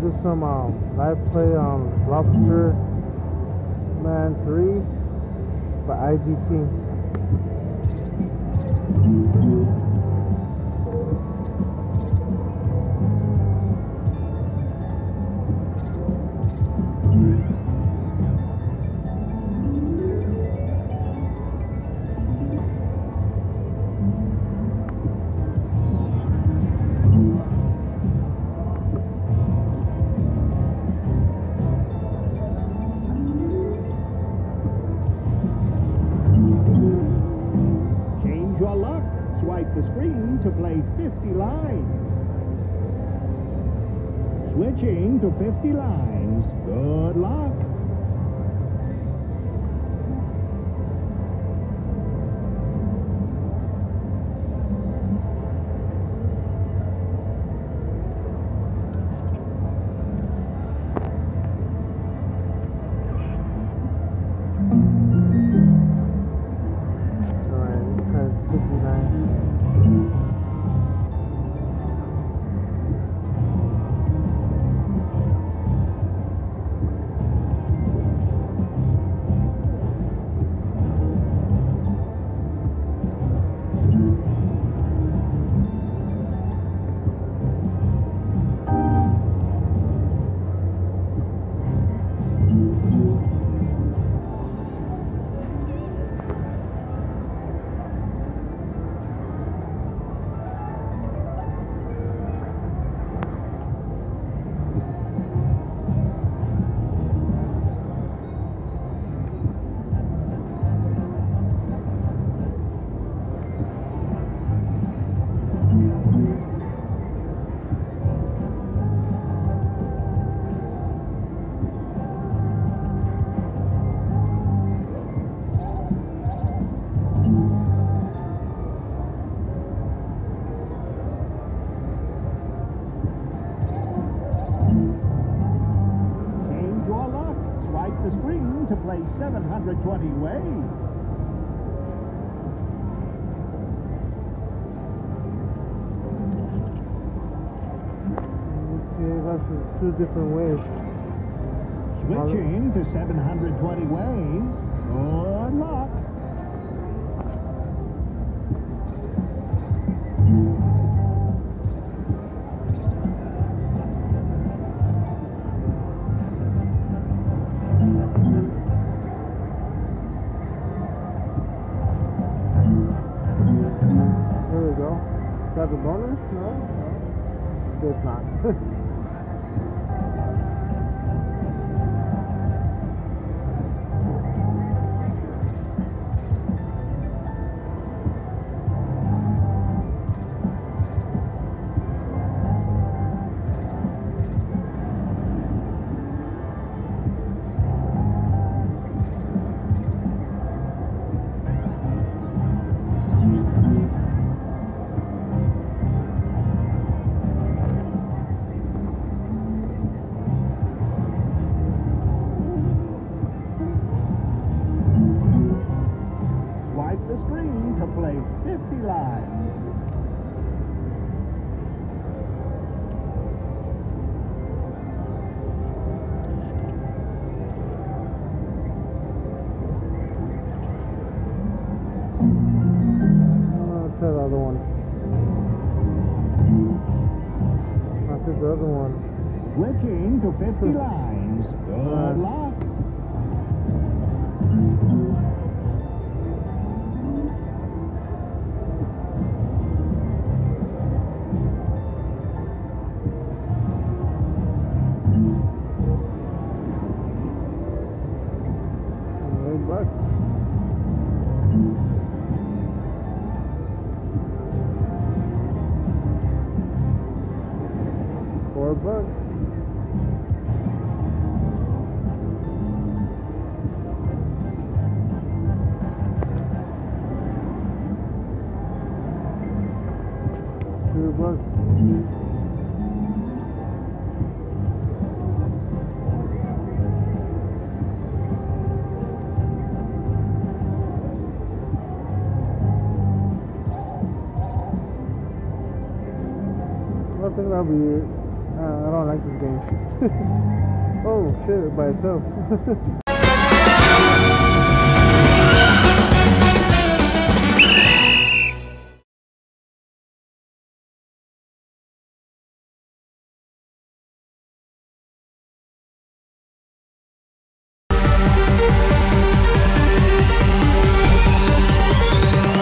do some um, live play on Lobster Man 3 by IGT. Swipe the screen to play 50 lines. Switching to 50 lines. Good luck. To play 720 ways. Okay, that's two different ways. Switching to 720 ways. The bonus? No? no. It's not. Screen to play 50 lines. Oh, the other one. That's the other one. Switching to 50 lines. Good luck. Two bucks. I think that'll be it. Uh, I don't like this game. oh shit, by itself.